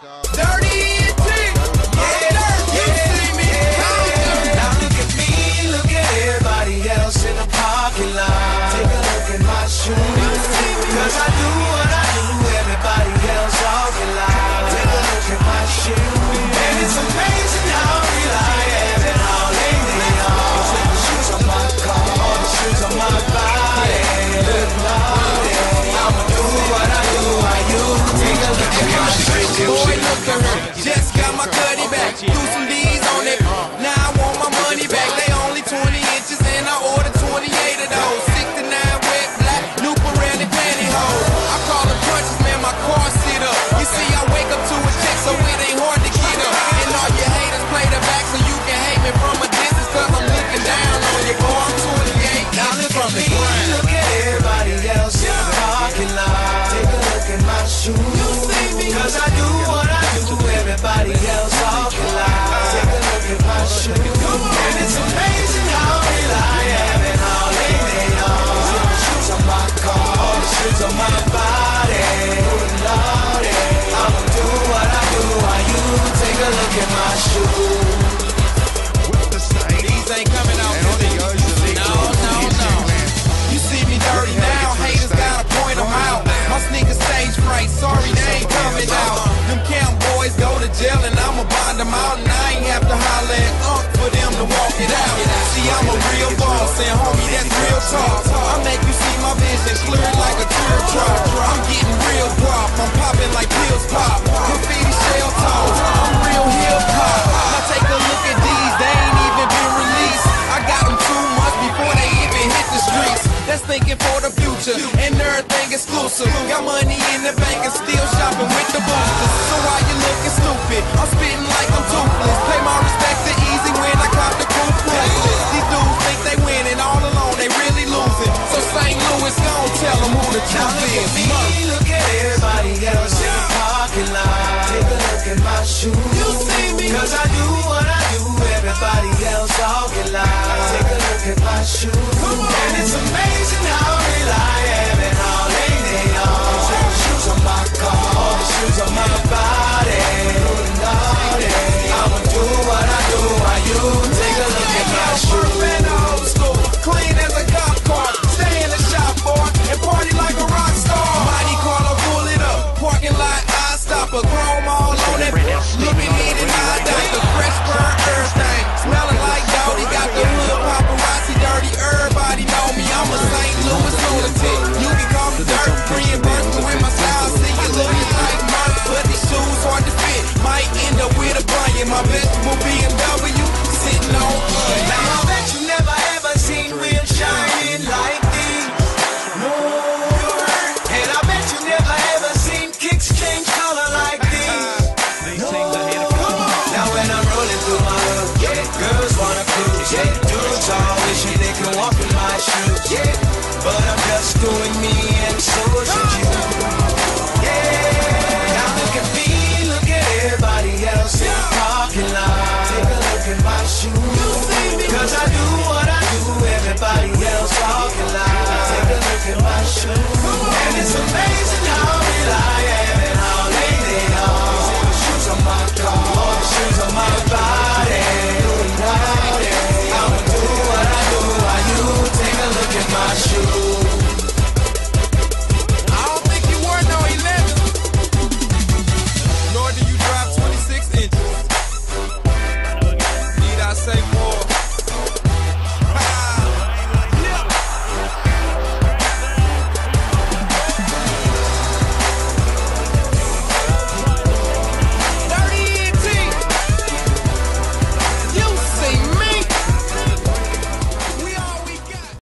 Dirty cutty back. Threw some D's on it. Uh. Now I want my money back. They only 20 inches and I ordered 28 of those. 69 wet black, new Pirelli pantyhose. I call them punches, man, my car sit up. You see, I wake up to a check, so it ain't hard to get up. And all your haters play the back so you can hate me from a distance, cause I'm looking down on you. Boy, I'm 28. Now look from the ground. look at everybody else in the parking lot. Take a look at my shoes. It. See, I'm a real boss and homie, that's real talk. I make you see my vision clear like a teardrop. I'm getting real guap, I'm popping like pills pop. Graffiti shell toes, I'm real hip hop. Now take a look at these, they ain't even been released. I got them two months before they even hit the streets. That's thinking for the future and everything exclusive. Got money in the bank and still shopping with the boosters. So why you looking stupid? I'm spitting like I'm toothless. Look at everybody else in the parking lot. Take a look at my shoes. You see I do what I do, everybody else. Take a look at my shoes. drop a chrome all on it. Look at it and I the fresh burn earth thing. Smelling like Dodie, got the hood paparazzi dirty. Everybody know me, I'm a St. Louis lunatic. You can call me dirt, reimbursed when my style see you looking like murder. But these shoes hard to fit, might end up with a bunion. My best